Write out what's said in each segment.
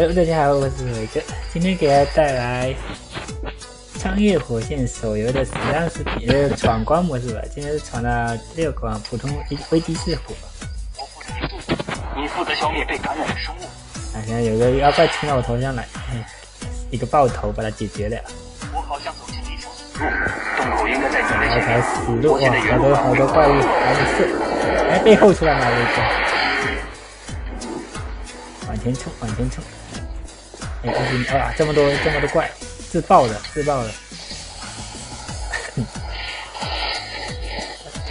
Hello，大家好，我是伟哥，今天给大家带来《穿越火线》手游的实战视频，呃，闯关模式吧。今天是闯了六关，普通危危机四火。我负责你负责消灭被感染的生物。啊，现在有个妖怪冲到我头上来，一个爆头把它解决了。我好像走进了一条死路，洞口应该在你的一条死路，哇好多好多怪物，好多射。哎，背后出来了一个，往前冲，往前冲。哎，哇，这么多这么多怪，自爆的，自爆的。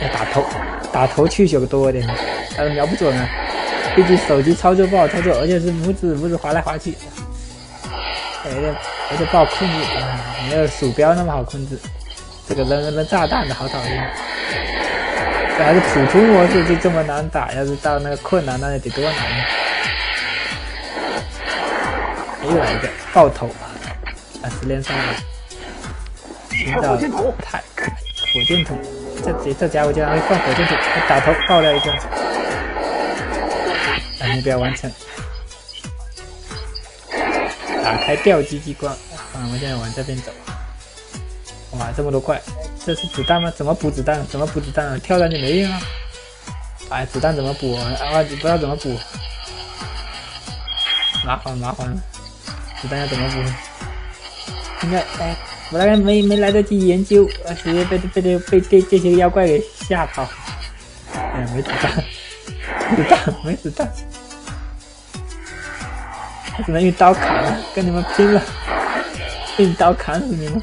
要打头，打头去血多一点，但是瞄不准啊。毕竟手机操作不好操作，而且是拇指拇指滑来滑去，有点有点不好控制啊，没有鼠标那么好控制。这个扔扔炸弹的好讨厌。这还是普通模式就这么难打，要是到那个困难那得多难啊！又来一个爆头，啊，十连杀了，寻找太火箭筒，这这这家伙竟然会放火箭筒，打头爆掉一个，啊，目标完成，打开吊机机关，啊，我们现在往这边走，哇，这么多怪，这是子弹吗？怎么补子弹？怎么补子弹？跳上去没用啊！哎，子弹怎么补啊？啊，不知道怎么补，麻烦麻烦了。子弹要怎么补？应该哎，我大概没没来得及研究，啊，直接被被被被这这些妖怪给吓跑。哎，没子弹，子弹没子弹，我只能用刀砍了，跟你们拼了，用刀砍死你们！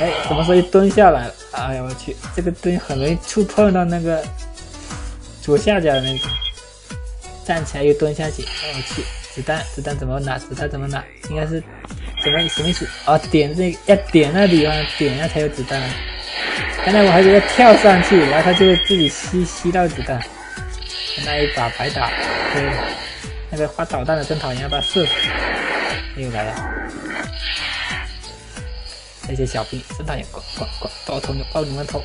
哎，怎么说又蹲下来了？哎呀，我去，这个蹲很容易触碰到那个左下角的那个，站起来又蹲下去，哎我去。子弹，子弹怎么拿？子弹怎么拿？应该是怎么什么意思？啊，点这要点那地方，点一下才有子弹。刚才我还以为跳上去，然后他就会自己吸吸到子弹。那一把白打，对，那个发导弹的真讨厌，要把它射死。又来了，那些小兵真讨厌，咣咣咣，爆头爆你们头！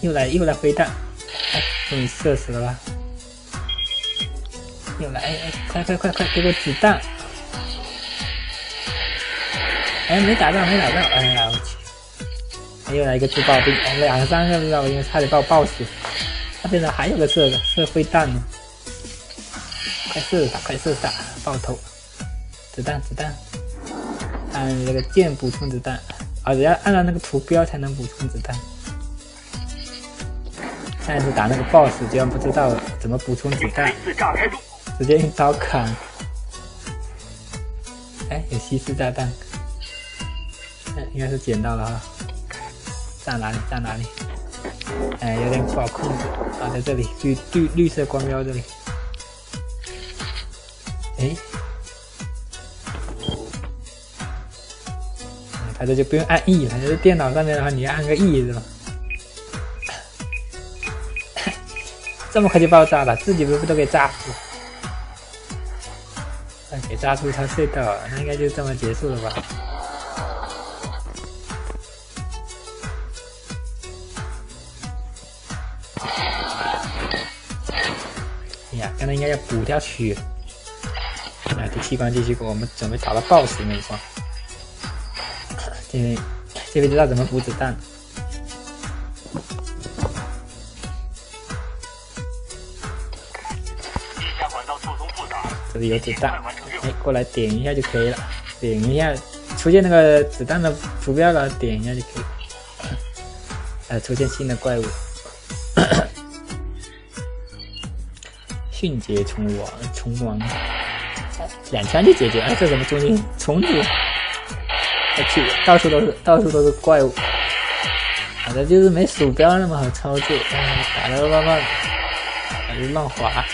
又来又来飞弹，哎，终于射死了吧？又来，哎哎，快快快快，给我子弹！哎，没打到，没打到，哎呀，我去！又来一个自爆兵，两三个自爆兵差点把我爆死。那边的还有个射的，射飞弹呢，快射杀，快射杀，爆头！子弹，子弹！按那个键补充子弹，啊，要按照那个图标才能补充子弹。上次打那个 boss，居然不知道怎么补充子弹。直接一刀砍，哎，有稀释炸弹，应该是捡到了哈，在哪里？在哪里？哎，有点不好控制啊，在这里，绿绿绿色光标这里，哎，它这就不用按 E 了，就是电脑上面的话，你要按个 E 是吧？这么快就爆炸了，自己不是都给炸死？给炸出条隧道，那应该就这么结束了吧？刚才应该要补条血。啊，第七关继续过，我们准备打到 BOSS 那一关。这边这边知道怎么补子弹。这里有子弹。哎，过来点一下就可以了，点一下出现那个子弹的图标了，点一下就可以。呃，出现新的怪物，迅捷虫王，虫王，两枪就解决。哎，这什么中间虫子？我去，到处都是，到处都是怪物。反正就是没鼠标那么好操作，打的乱乱，还是乱滑。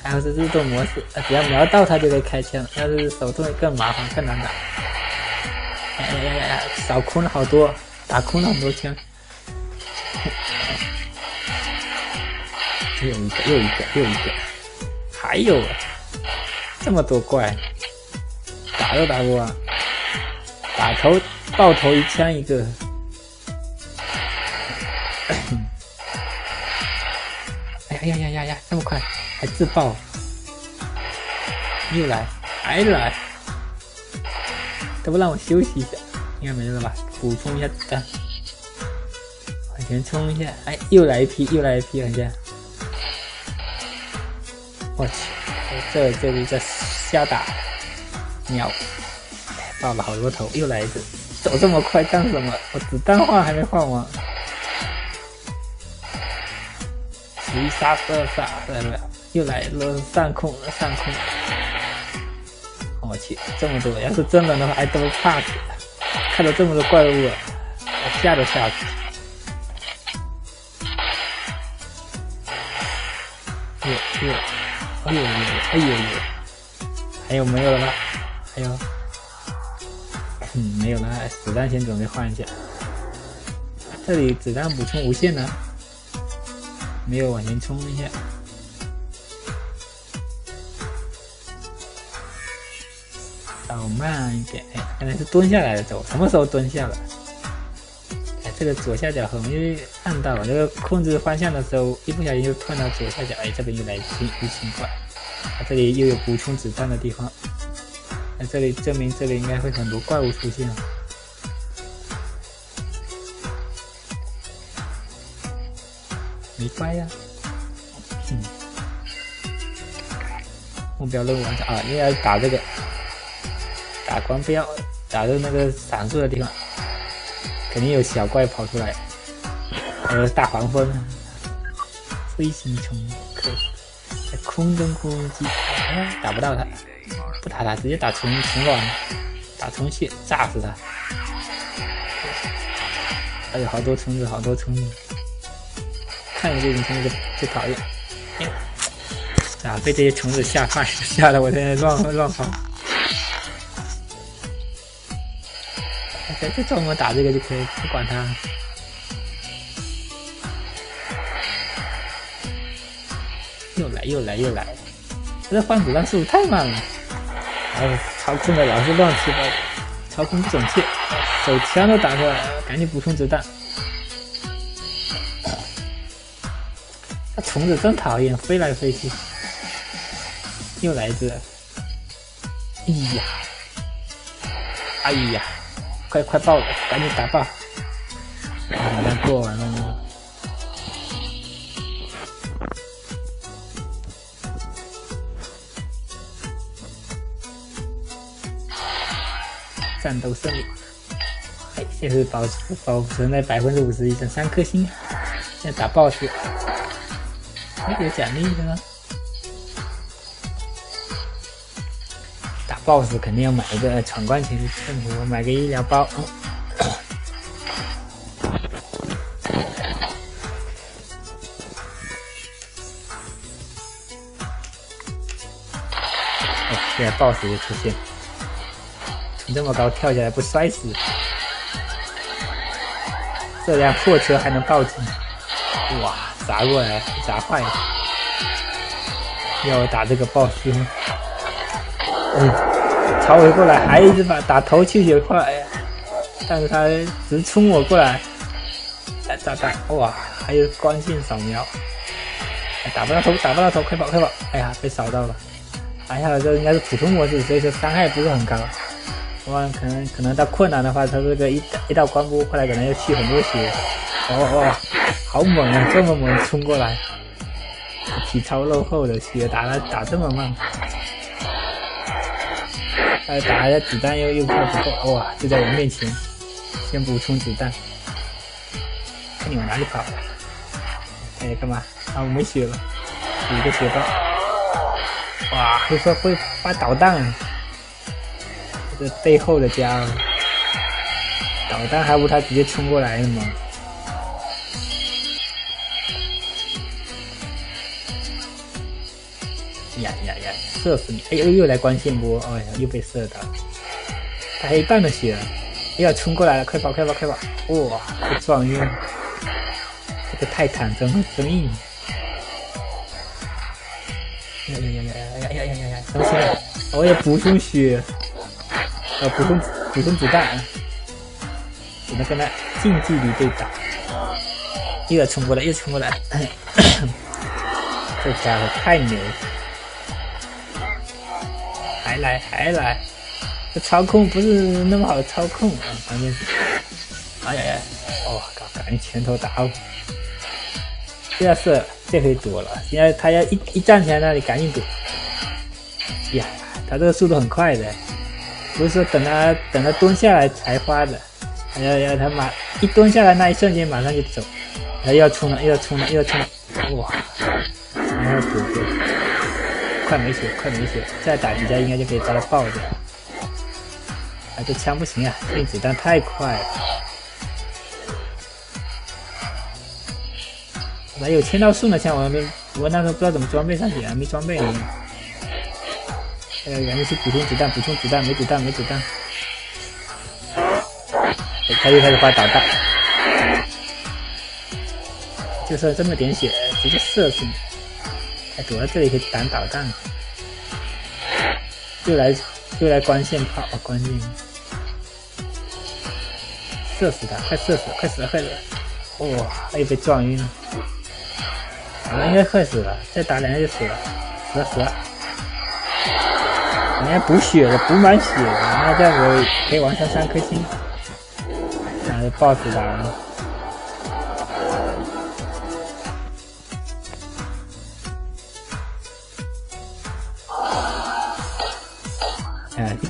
还有是自动模式，只要瞄到它就可以开枪。要是手动更麻烦，更难打。哎呀呀呀！少空了好多，打空了很多枪。又一个，又一个，又一个，还有啊这么多怪，打都打不完。打头爆头一枪一个。哎呀呀呀呀呀！这么快！还自爆，又来，还来，都不让我休息一下，应该没了吧？补充一下子弹，往前冲一下，哎，又来一批，又来一批，好像，我去，这这里在瞎打，鸟，爆了好多头，又来一只，走这么快干什么？我子弹换还没换完。一杀二杀，来了，又来了上空上空，我去，这么多！要是真人的话，还都怕死。看到这么多怪物，我吓都吓死。哎呦哎呦哎呦哎呦！还有没有了吗？还有？嗯，没有了。子弹先准备换一下。这里子弹补充无限呢。没有往前冲一下，走慢一点。哎，看来是蹲下来的走。什么时候蹲下了？这个左下角很容易按到。这个控制方向的时候，一不小心就碰到左下角。哎，这边又来一一千块。啊，这里又有补充子弹的地方。那这里证明这里应该会很多怪物出现。没乖呀，嗯，目标任务完成啊！你要打这个，打光标，打到那个闪烁的地方，肯定有小怪跑出来。呃，大黄蜂，飞行虫，可在空中攻击，打不到它，不打它，直接打虫虫卵，打虫穴，炸死它。还有好多虫子，好多虫子。看见这种虫子就讨厌，啊！被这些虫子吓坏，吓得我在那乱乱跑。就专门打这个就可以，不管他。又来又来又来，这换子弹速度太慢了，然后操控的老是乱七八糟，操控不准确，手枪都打出来了，赶紧补充子弹。那虫子真讨厌，飞来飞去。又来一只！哎呀，哎呀，快快爆了，赶紧打爆！好像过完了呢。战斗胜利！哎，现在保持保存在百分之五十以上，三颗星。现在打 BOSS。有奖励的呢，BOSS 肯定要买一个闯关前圣服，买个医疗包。哦，现在 BOSS 就出现，从这么高跳下来不摔死？这辆破车还能报警？哇！砸过来，砸坏了！要我打这个 BOSS 吗？嗯，朝我过来，还一直把打头去血快呀！但是他直冲我过来，来炸弹！哇，还有光线扫描，打不到头，打不到头，快跑快跑！哎呀，被扫到了！还好这应该是普通模式，所以说伤害不是很高。哇，可能可能到困难的话，他这个一一道光波过来，可能要吸很多血。哦哦，好猛啊！这么猛冲过来，体操落后的血打了打这么慢，哎，打一下子弹又又快不够，哇！就在我面前，先补充子弹，看你往哪里跑？哎，干嘛？啊，我没血了，一个血包，哇！会说会发导弹，这背后的家伙，导弹还不他直接冲过来了吗？射死你！哎呦，又来光线波！哎呀，又被射到，他还一半的血，又要冲过来了！快跑，快跑，快跑！哇，被撞晕！这个泰坦真真硬！呀呀呀呀呀呀呀呀呀！什么血？我要补充血，要补充补充子弹，只能跟他近距离对打。又要冲过来，又冲过来！这家伙太牛！还来还来，这操控不是那么好操控啊，关键是，哎呀呀，哦靠，赶紧拳头打我！这要是这回躲了，现在他要一一站起来那里赶紧躲。呀，他这个速度很快的，不是说等他等他蹲下来才发的，要要他马一蹲下来那一瞬间马上就走，他又要冲了又要冲了又要冲了，哇！然后躲过，快没血快没血，再打几下应该就可以把他爆掉。啊，这枪不行啊，这子弹太快了。哪有千刀送的枪？我还没，我那时候不知道怎么装备上去，还没装备呢。呃，原来是补充子弹，补充子弹，没子弹，没子弹。他又开始发导弹，就剩这么点血，直接射死你！还躲在这里可以挡导弹，又来又来光线炮，光线，射死他，快射死，快死了，快死了！哇，又被撞晕了。我应该快死了，再打两下就死了，死了死了！人家补血的，补满血的，那这样子可以完成三颗星。然后 boss 打了，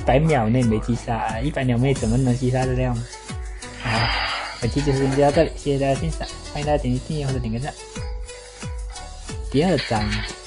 百秒内没击杀，一百秒内怎么能击杀得了？好，本期就是就到这里，谢谢大家欣赏，欢迎大家点击订阅或者点个赞。第二章。